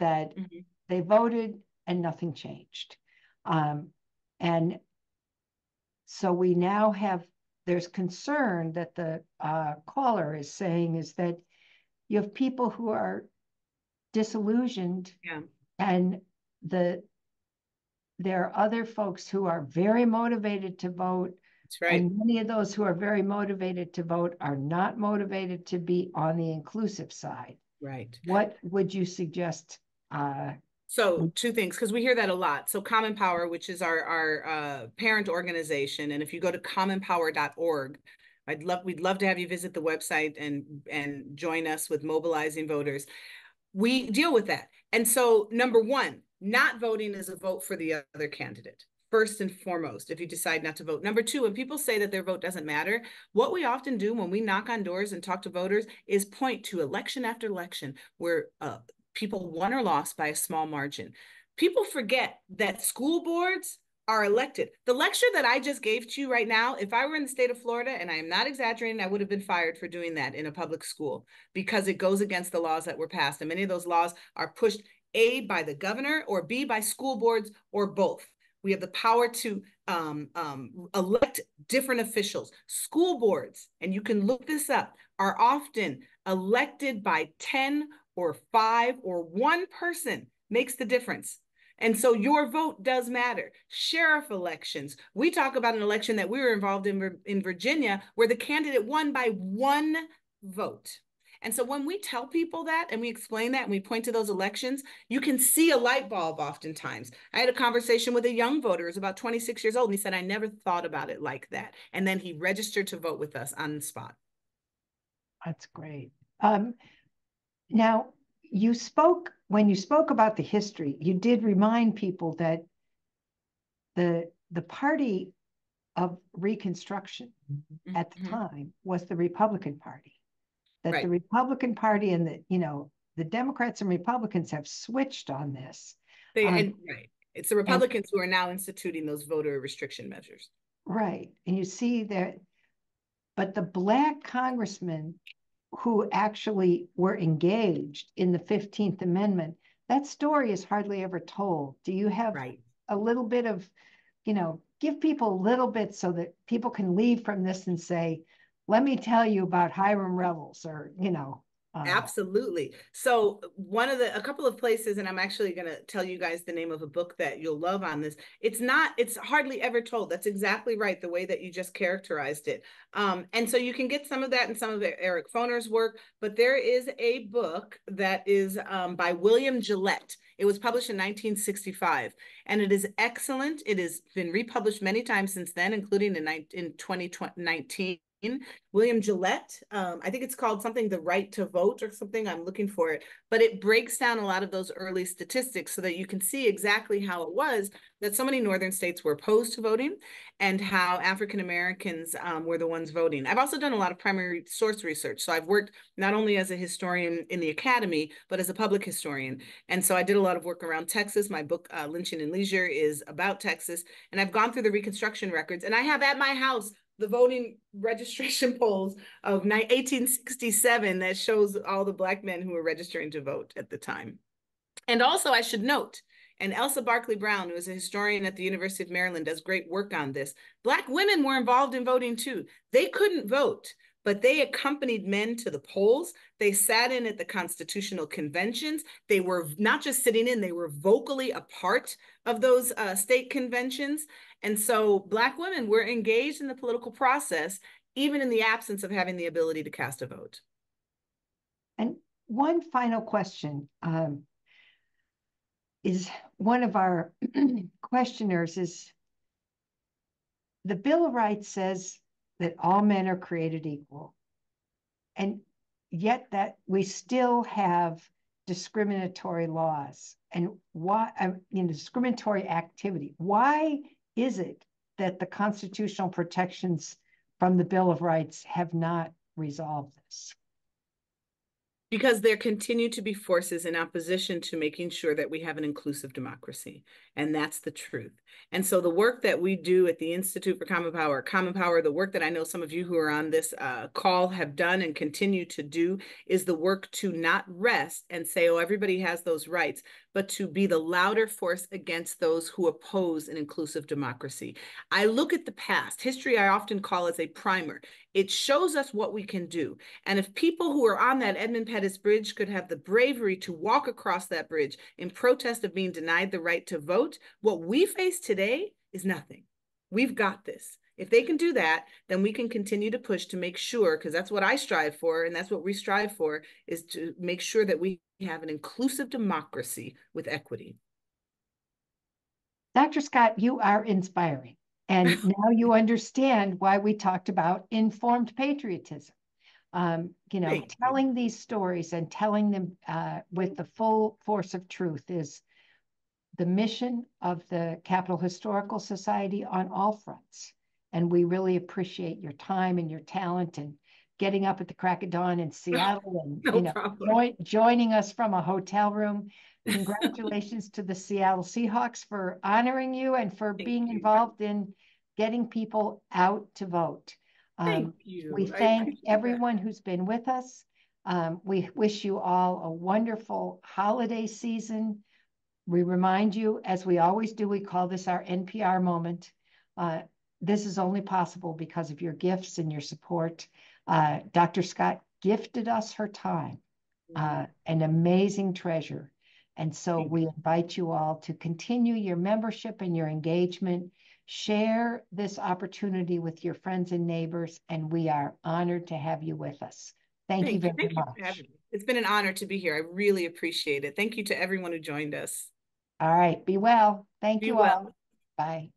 that mm-hmm. they voted and nothing changed. Um, and so we now have, there's concern that the uh, caller is saying is that you have people who are disillusioned Yeah. and the there are other folks who are very motivated to vote That's right. and many of those who are very motivated to vote are not motivated to be on the inclusive side Right. what would you suggest uh So two things, because we hear that a lot. So Common Power, which is our our uh, parent organization, and if you go to commonpower.org, I'd love we'd love to have you visit the website and and join us with mobilizing voters. We deal with that, and so number one, not voting is a vote for the other candidate. First and foremost, if you decide not to vote. Number two, when people say that their vote doesn't matter, what we often do when we knock on doors and talk to voters is point to election after election where uh, people won or lost by a small margin. People forget that school boards are elected. The lecture that I just gave to you right now, if I were in the state of Florida, and I am not exaggerating, I would have been fired for doing that in a public school because it goes against the laws that were passed. And many of those laws are pushed A by the governor or B by school boards or both. We have the power to um, um, elect different officials. School boards, and you can look this up, are often elected by 10 or five or one person makes the difference. And so your vote does matter. Sheriff elections. We talk about an election that we were involved in in Virginia where the candidate won by one vote. And so when we tell people that and we explain that and we point to those elections, you can see a light bulb oftentimes. I had a conversation with a young voter who's about 26 years old, and he said, I never thought about it like that. And then he registered to vote with us on the spot. That's great. Um, now, you spoke, when you spoke about the history, you did remind people that the, the party of Reconstruction at the Mhm. time was the Republican Party. That Right. the Republican Party and the, you know, the Democrats and Republicans have switched on this. They, Um, and, right. It's the Republicans who are now instituting those voter restriction measures. Right. And you see that, but the black congressmen who actually were engaged in the 15th Amendment, that story is hardly ever told. Do you have Right. a little bit of, you know, give people a little bit so that people can leave from this and say, let me tell you about Hiram Revels or, you know. Uh, Absolutely. So one of the a couple of places, and I'm actually going to tell you guys the name of a book that you'll love on this. It's not. It's hardly ever told. That's exactly right. The way that you just characterized it. Um, and so you can get some of that in some of Eric Foner's work. But there is a book that is um, by William Gillette. It was published in 1965, and it is excellent. It has been republished many times since then, including in, in 2019. William Gillette. Um, I think it's called something The Right to Vote or something. I'm looking for it. But it breaks down a lot of those early statistics so that you can see exactly how it was that so many northern states were opposed to voting and how African Americans um, were the ones voting. I've also done a lot of primary source research. So I've worked not only as a historian in the academy, but as a public historian. And so I did a lot of work around Texas. My book, uh, Lynching and Leisure, is about Texas. And I've gone through the Reconstruction records. And I have at my house the voting registration <laughs> polls of 1867 that shows all the black men who were registering to vote at the time. And also I should note, and Elsa Barkley Brown, who is a historian at the University of Maryland, does great work on this. Black women were involved in voting too. They couldn't vote, but they accompanied men to the polls. They sat in at the constitutional conventions. They were not just sitting in, they were vocally a part of those uh, state conventions. And so Black women were engaged in the political process, even in the absence of having the ability to cast a vote. And one final question um, is one of our <clears throat> questioners is the Bill of Rights says that all men are created equal. And yet that we still have discriminatory laws and why, I mean, discriminatory activity. Why is it that the constitutional protections from the Bill of Rights have not resolved this? Because there continue to be forces in opposition to making sure that we have an inclusive democracy. And that's the truth. And so the work that we do at the Institute for Common Power, Common Power, the work that I know some of you who are on this uh, call have done and continue to do is the work to not rest and say, oh, everybody has those rights, but to be the louder force against those who oppose an inclusive democracy. I look at the past. History I often call as a primer. It shows us what we can do. And if people who are on that Edmund Pettus Bridge could have the bravery to walk across that bridge in protest of being denied the right to vote, what we face today is nothing. We've got this. If they can do that, then we can continue to push to make sure, because that's what I strive for, and that's what we strive for, is to make sure that we have an inclusive democracy with equity. Dr. Scott, you are inspiring. And <laughs> now you understand why we talked about informed patriotism. Um, you know, telling these stories and telling them uh, with the full force of truth is the mission of the Capitol Historical Society on all fronts. And we really appreciate your time and your talent and getting up at the crack of dawn in <laughs> Seattle and No you know join, joining us from a hotel room. Congratulations to the Seattle Seahawks for honoring you and for Thank being you. involved in getting people out to vote. Thank Um, you. we thank appreciate that. everyone who's been with us. Um, we wish you all a wonderful holiday season. We remind you, as we always do, we call this our NPR moment. Uh, this is only possible because of your gifts and your support. Uh, Dr. Scott gifted us her time, uh, an amazing treasure. And so we invite you all to continue your membership and your engagement. Share this opportunity with your friends and neighbors, and we are honored to have you with us. Thank, you very Thank much. me. It's been an honor to be here. I really appreciate it. Thank you to everyone who joined us. All right, be well. Thank Be you well. all. Bye.